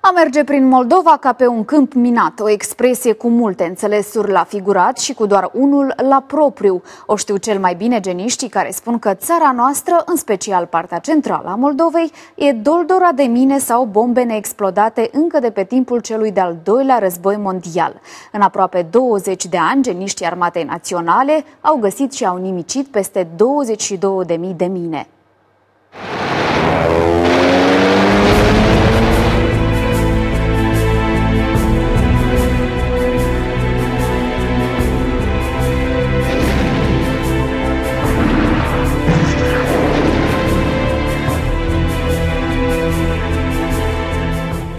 A merge prin Moldova ca pe un câmp minat, o expresie cu multe înțelesuri la figurat și cu doar unul la propriu. O știu cel mai bine geniștii care spun că țara noastră, în special partea centrală a Moldovei, e doldora de mine sau bombe neexplodate încă de pe timpul celui de-al doilea război mondial. În aproape 20 de ani, geniștii Armatei Naționale au găsit și au nimicit peste 22.000 de mine.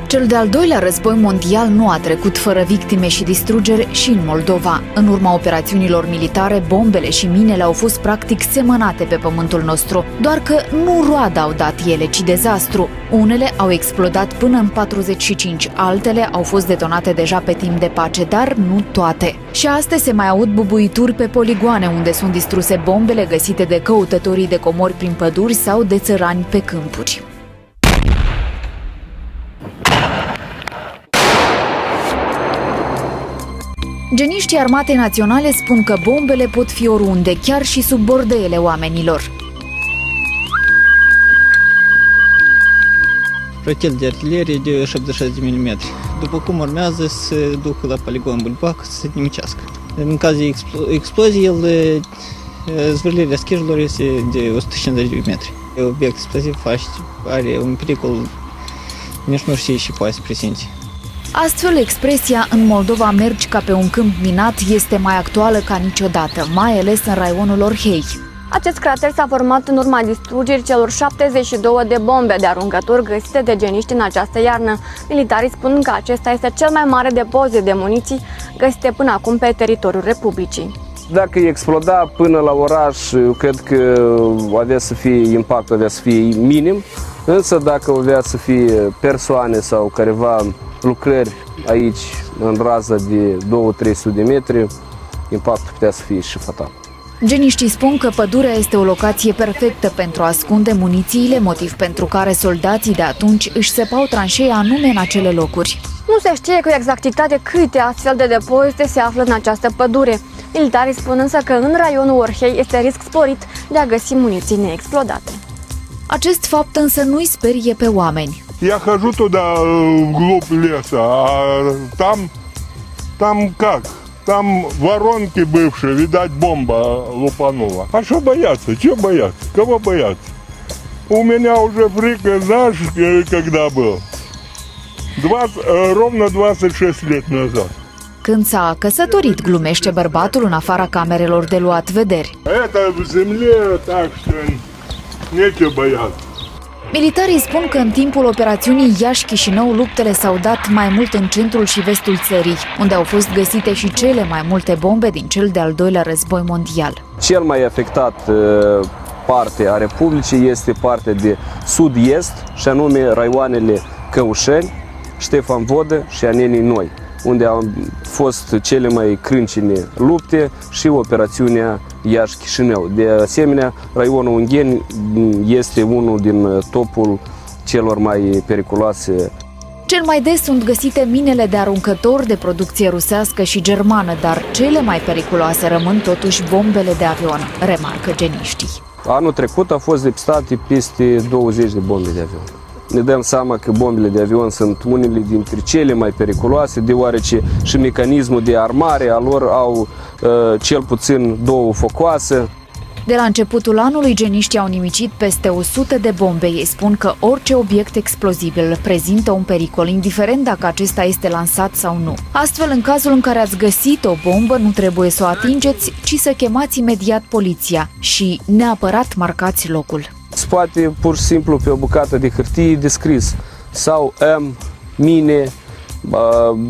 Cel de-al doilea război mondial nu a trecut fără victime și distrugeri și în Moldova. În urma operațiunilor militare, bombele și minele au fost practic semănate pe pământul nostru. Doar că nu roada au dat ele, ci dezastru. Unele au explodat până în 45, altele au fost detonate deja pe timp de pace, dar nu toate. Și astăzi se mai aud bubuituri pe poligoane unde sunt distruse bombele găsite de căutătorii de comori prin păduri sau de țărani pe câmpuri. Geniștii Armatei Naționale spun că bombele pot fi oriunde, chiar și sub bordeele oamenilor. Proiectil de artilerie de 76 de mm. După cum urmează să ducă la poligon Bulbac să se nimicească. În caz de explo- explozie, el, zvârlirea schijilor este de 150 de metri. Obiect exploziv face, are un pericol, nici nu știe și poate să presimți. Astfel, expresia în Moldova mergi ca pe un câmp minat este mai actuală ca niciodată, mai ales în raionul Orhei. Acest crater s-a format în urma distrugerii celor 72 de bombe de aruncături găsite de geniști în această iarnă. Militarii spun că acesta este cel mai mare depozit de muniții găsite până acum pe teritoriul Republicii. Dacă exploda până la oraș, eu cred că avea să fie impactul avea să fie minim, însă dacă avea să fie persoane sau careva lucrări aici în rază de 2-300 de metri, impactul putea să fie și fatal. Geniștii spun că pădurea este o locație perfectă pentru a ascunde munițiile, motiv pentru care soldații de atunci își sepau tranșee anume în acele locuri. Nu se știe cu exactitate câte astfel de depozite se află în această pădure. Militarii spun însă că în raionul Orhei este risc sporit de a găsi muniții neexplodate. Acest fapt însă nu-i sperie pe oameni. Я хожу туда, вглубь леса, а там, там как? Там воронки бывшие, видать, бомба лупанула. А что бояться? Чего бояться? Кого бояться? У меня уже фрика, знаешь, когда был? 20, ровно 26 лет назад. Când s-a căsătorit, glumește bărbatul în afara camerelor de luat vederi. Это в земле, так что нечего бояться. Militarii spun că în timpul operațiunii Iași Chișinău luptele s-au dat mai mult în centrul și vestul țării, unde au fost găsite și cele mai multe bombe din cel de-al doilea război mondial. Cel mai afectat uh, parte a Republicii este partea de sud-est, și anume raioanele Căușeni, Ștefan Vodă și Anenii Noi unde au fost cele mai crâncine lupte și operațiunea Iași-Chișinău. De asemenea, raionul Ungheni este unul din topul celor mai periculoase cel mai des sunt găsite minele de aruncători de producție rusească și germană, dar cele mai periculoase rămân totuși bombele de avion, remarcă geniștii. Anul trecut au fost depistate peste 20 de bombe de avion ne dăm seama că bombele de avion sunt unele dintre cele mai periculoase, deoarece și mecanismul de armare a lor au uh, cel puțin două focoase. De la începutul anului, geniștii au nimicit peste 100 de bombe. Ei spun că orice obiect explozibil prezintă un pericol, indiferent dacă acesta este lansat sau nu. Astfel, în cazul în care ați găsit o bombă, nu trebuie să o atingeți, ci să chemați imediat poliția și neapărat marcați locul se poate pur și simplu pe o bucată de hârtie descris. Sau M, mine,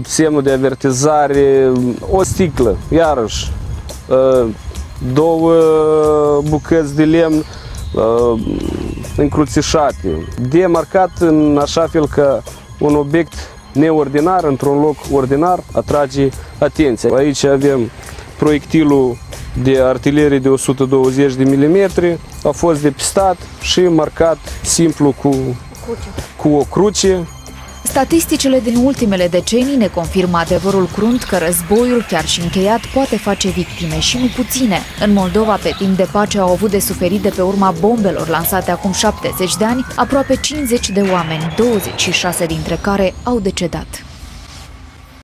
semnul de avertizare, o sticlă, iarăși, două bucăți de lemn încruțișate, demarcat în așa fel că un obiect neordinar, într-un loc ordinar, atrage atenția. Aici avem proiectilul de artilerie de 120 de mm a fost depistat și marcat simplu cu, cu o cruce Statisticile din ultimele decenii ne confirmă adevărul crunt că războiul, chiar și încheiat, poate face victime și nu puține. În Moldova, pe timp de pace, au avut de suferit de pe urma bombelor lansate acum 70 de ani, aproape 50 de oameni, 26 dintre care au decedat.